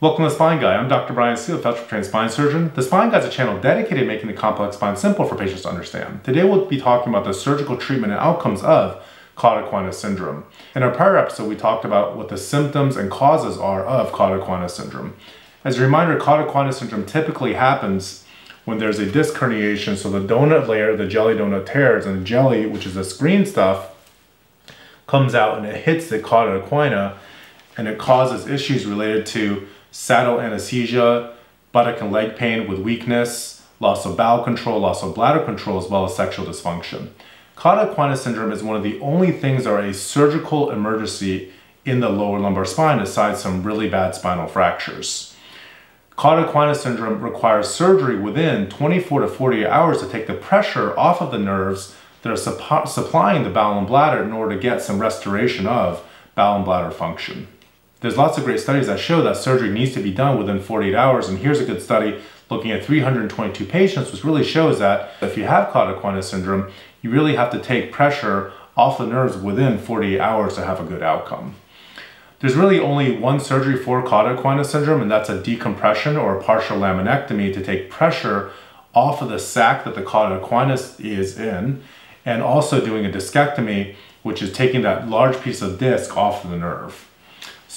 Welcome to Spine Guy. I'm Dr. Brian Su, fellow trained spine surgeon. The Spine Guy is a channel dedicated to making the complex spine simple for patients to understand. Today we'll be talking about the surgical treatment and outcomes of cauda equina syndrome. In our prior episode, we talked about what the symptoms and causes are of cauda equina syndrome. As a reminder, cauda equina syndrome typically happens when there's a disc herniation, so the donut layer, the jelly donut tears, and the jelly, which is this green stuff, comes out and it hits the cauda equina, and it causes issues related to saddle anesthesia, buttock and leg pain with weakness, loss of bowel control, loss of bladder control, as well as sexual dysfunction. Cauda equina syndrome is one of the only things that are a surgical emergency in the lower lumbar spine aside some really bad spinal fractures. Cauda equina syndrome requires surgery within 24 to 48 hours to take the pressure off of the nerves that are supp supplying the bowel and bladder in order to get some restoration of bowel and bladder function. There's lots of great studies that show that surgery needs to be done within 48 hours, and here's a good study looking at 322 patients, which really shows that if you have cauda equina syndrome, you really have to take pressure off the nerves within 48 hours to have a good outcome. There's really only one surgery for cauda equina syndrome, and that's a decompression or a partial laminectomy to take pressure off of the sac that the cauda equina is in, and also doing a discectomy, which is taking that large piece of disc off of the nerve.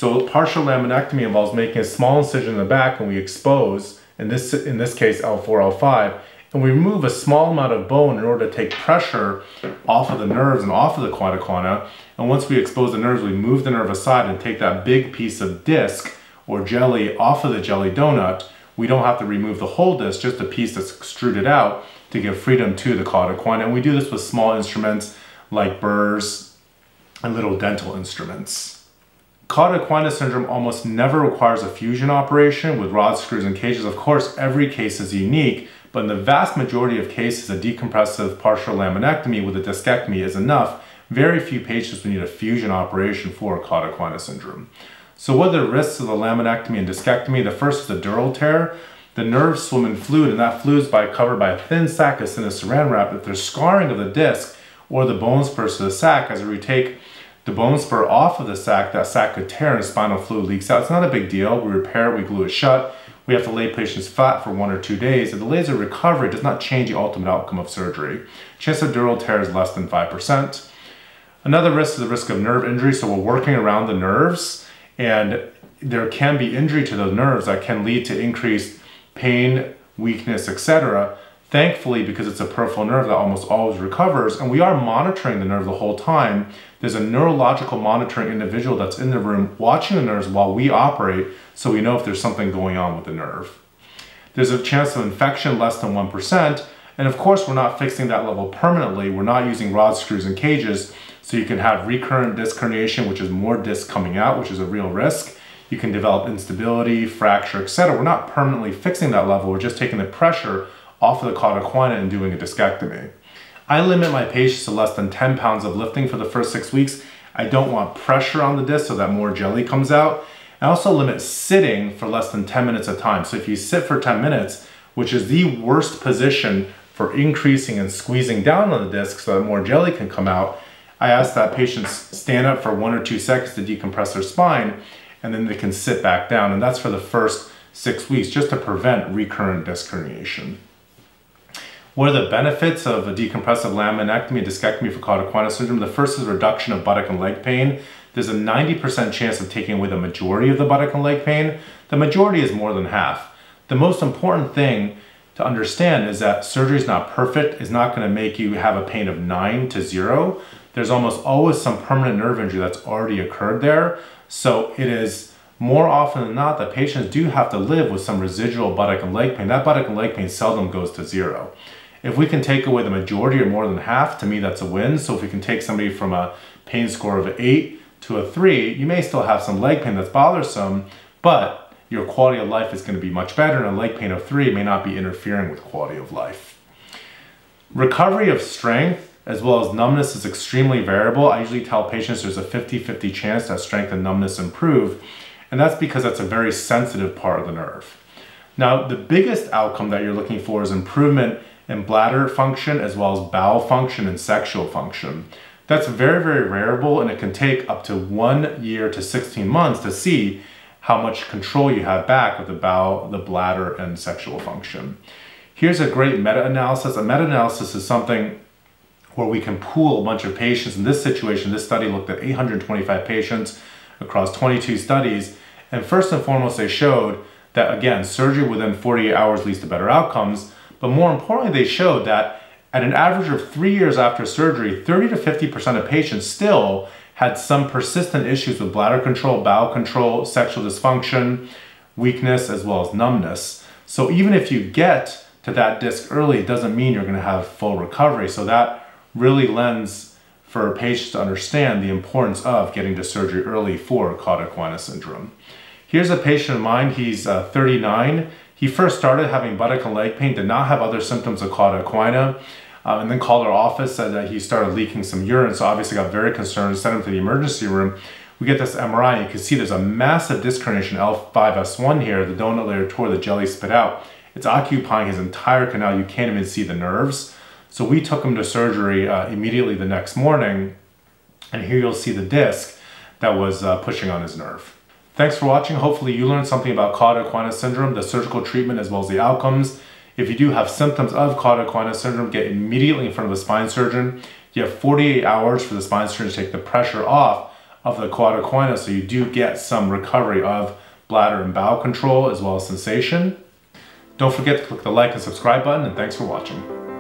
So partial laminectomy involves making a small incision in the back and we expose, in this, in this case L4, L5, and we remove a small amount of bone in order to take pressure off of the nerves and off of the equina. And once we expose the nerves, we move the nerve aside and take that big piece of disc or jelly off of the jelly donut. We don't have to remove the whole disc, just a piece that's extruded out to give freedom to the cauda. And we do this with small instruments like burrs and little dental instruments. Cauda equina syndrome almost never requires a fusion operation with rods, screws, and cages. Of course, every case is unique, but in the vast majority of cases, a decompressive partial laminectomy with a discectomy is enough. Very few patients will need a fusion operation for cauda equina syndrome. So what are the risks of the laminectomy and discectomy? The first is the dural tear. The nerves swim in fluid, and that fluid is by, covered by a thin sac of saran wrap. If there's scarring of the disc or the bones spurs to the sac, as we take the bone spur off of the sac, that sac could tear and spinal fluid leaks out. It's not a big deal. We repair it, we glue it shut. We have to lay patients flat for one or two days. And the laser recovery does not change the ultimate outcome of surgery. Chance of dural tear is less than 5%. Another risk is the risk of nerve injury. So we're working around the nerves and there can be injury to the nerves that can lead to increased pain, weakness, etc. Thankfully, because it's a peripheral nerve that almost always recovers, and we are monitoring the nerve the whole time, there's a neurological monitoring individual that's in the room watching the nerves while we operate so we know if there's something going on with the nerve. There's a chance of infection less than 1%, and of course we're not fixing that level permanently. We're not using rods, screws, and cages, so you can have recurrent disc herniation, which is more disc coming out, which is a real risk. You can develop instability, fracture, etc. We're not permanently fixing that level, we're just taking the pressure off of the cauda equina and doing a discectomy. I limit my patients to less than 10 pounds of lifting for the first six weeks. I don't want pressure on the disc so that more jelly comes out. I also limit sitting for less than 10 minutes at a time. So if you sit for 10 minutes, which is the worst position for increasing and squeezing down on the disc so that more jelly can come out, I ask that patients stand up for one or two seconds to decompress their spine and then they can sit back down. And that's for the first six weeks just to prevent recurrent disc herniation. What are the benefits of a decompressive laminectomy and discectomy for cauda equina syndrome? The first is reduction of buttock and leg pain. There's a 90% chance of taking away the majority of the buttock and leg pain. The majority is more than half. The most important thing to understand is that surgery is not perfect, It's not going to make you have a pain of 9 to 0. There's almost always some permanent nerve injury that's already occurred there. So it is more often than not that patients do have to live with some residual buttock and leg pain. That buttock and leg pain seldom goes to zero. If we can take away the majority or more than half, to me that's a win. So if we can take somebody from a pain score of 8 to a 3, you may still have some leg pain that's bothersome, but your quality of life is going to be much better and a leg pain of 3 may not be interfering with quality of life. Recovery of strength as well as numbness is extremely variable. I usually tell patients there's a 50-50 chance that strength and numbness improve, and that's because that's a very sensitive part of the nerve. Now, the biggest outcome that you're looking for is improvement in bladder function as well as bowel function and sexual function. That's very, very variable and it can take up to one year to 16 months to see how much control you have back of the bowel, the bladder, and sexual function. Here's a great meta-analysis. A meta-analysis is something where we can pool a bunch of patients. In this situation, this study looked at 825 patients across 22 studies. And first and foremost, they showed that again, surgery within 48 hours leads to better outcomes. But more importantly, they showed that at an average of three years after surgery, 30 to 50% of patients still had some persistent issues with bladder control, bowel control, sexual dysfunction, weakness, as well as numbness. So even if you get to that disc early, it doesn't mean you're gonna have full recovery. So that really lends for patients to understand the importance of getting to surgery early for cauda equina syndrome. Here's a patient of mine, he's uh, 39. He first started having buttock and leg pain, did not have other symptoms of cauda equina, um, and then called our office, said that he started leaking some urine, so obviously got very concerned, sent him to the emergency room. We get this MRI, and you can see there's a massive disc herniation L5S1 here, the donut layer tore, the jelly spit out. It's occupying his entire canal, you can't even see the nerves. So we took him to surgery uh, immediately the next morning, and here you'll see the disc that was uh, pushing on his nerve. Thanks for watching. Hopefully you learned something about cauda equina syndrome, the surgical treatment as well as the outcomes. If you do have symptoms of cauda equina syndrome, get immediately in front of a spine surgeon. You have 48 hours for the spine surgeon to take the pressure off of the cauda equina so you do get some recovery of bladder and bowel control as well as sensation. Don't forget to click the like and subscribe button and thanks for watching.